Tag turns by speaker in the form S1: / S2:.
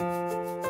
S1: Música